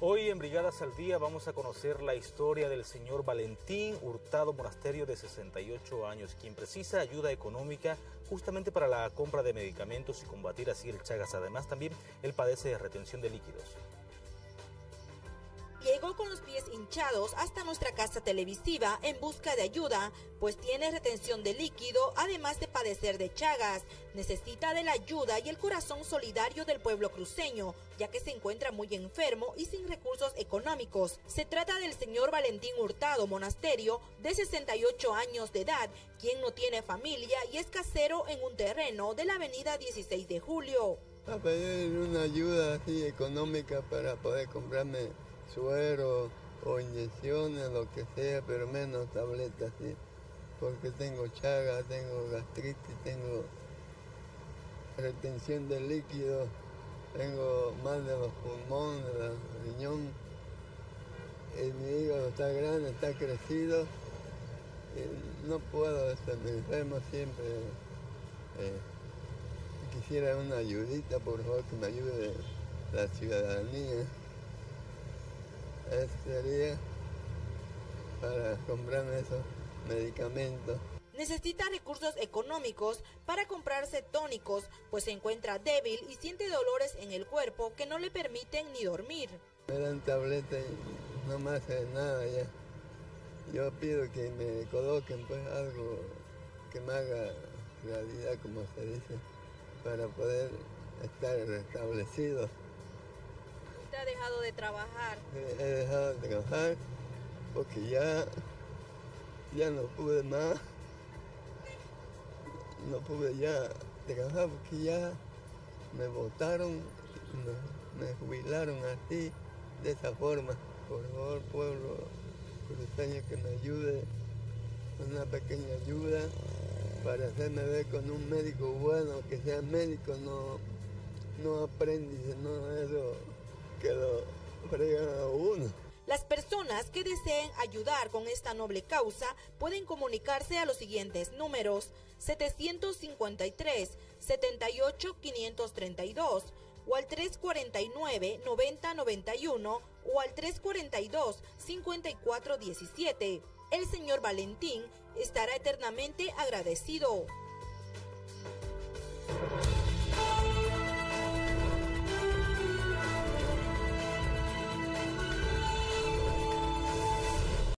Hoy en Brigadas al Día vamos a conocer la historia del señor Valentín Hurtado Monasterio de 68 años, quien precisa ayuda económica justamente para la compra de medicamentos y combatir así el Chagas. Además también él padece de retención de líquidos. Con los pies hinchados hasta nuestra casa televisiva en busca de ayuda, pues tiene retención de líquido, además de padecer de chagas. Necesita de la ayuda y el corazón solidario del pueblo cruceño, ya que se encuentra muy enfermo y sin recursos económicos. Se trata del señor Valentín Hurtado Monasterio, de 68 años de edad, quien no tiene familia y es casero en un terreno de la avenida 16 de julio. A pedir una ayuda así económica para poder comprarme suero o inyecciones, lo que sea, pero menos tabletas, ¿sí? porque tengo chaga, tengo gastritis, tengo retención de líquido, tengo mal de los pulmones, del riñón, y mi hígado está grande, está crecido, no puedo, me enfermo siempre. Eh, quisiera una ayudita, por favor, que me ayude la ciudadanía. Eso sería para comprarme esos medicamentos. Necesita recursos económicos para comprarse tónicos, pues se encuentra débil y siente dolores en el cuerpo que no le permiten ni dormir. Me dan tabletas y no me hace nada ya. Yo pido que me coloquen pues algo que me haga realidad, como se dice, para poder estar restablecido ha dejado de trabajar? He, dejado de trabajar porque ya, ya no pude más. No pude ya trabajar porque ya me votaron, me, jubilaron así, de esa forma. Por favor, pueblo cruceño, que me ayude, una pequeña ayuda para hacerme ver con un médico bueno, que sea médico, no, no aprendiz, no eso que lo. Las personas que deseen ayudar con esta noble causa pueden comunicarse a los siguientes números 753 78 532 o al 349 9091 o al 342 5417. El señor Valentín estará eternamente agradecido.